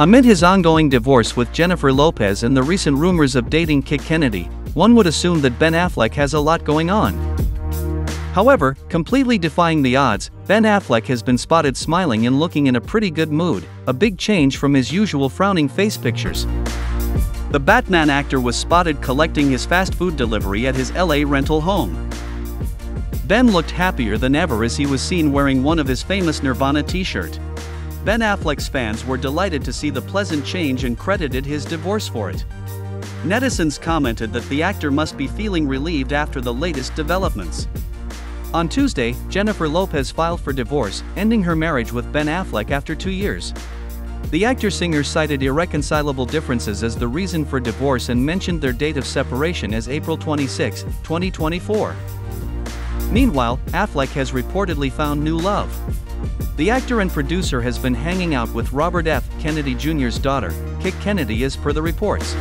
Amid his ongoing divorce with Jennifer Lopez and the recent rumors of dating Kick Kennedy, one would assume that Ben Affleck has a lot going on. However, completely defying the odds, Ben Affleck has been spotted smiling and looking in a pretty good mood, a big change from his usual frowning face pictures. The Batman actor was spotted collecting his fast food delivery at his LA rental home. Ben looked happier than ever as he was seen wearing one of his famous Nirvana t-shirt. Ben Affleck's fans were delighted to see the pleasant change and credited his divorce for it. Netizens commented that the actor must be feeling relieved after the latest developments. On Tuesday, Jennifer Lopez filed for divorce, ending her marriage with Ben Affleck after two years. The actor-singer cited irreconcilable differences as the reason for divorce and mentioned their date of separation as April 26, 2024. Meanwhile, Affleck has reportedly found new love. The actor and producer has been hanging out with Robert F. Kennedy Jr.'s daughter, Kick Kennedy as per the reports.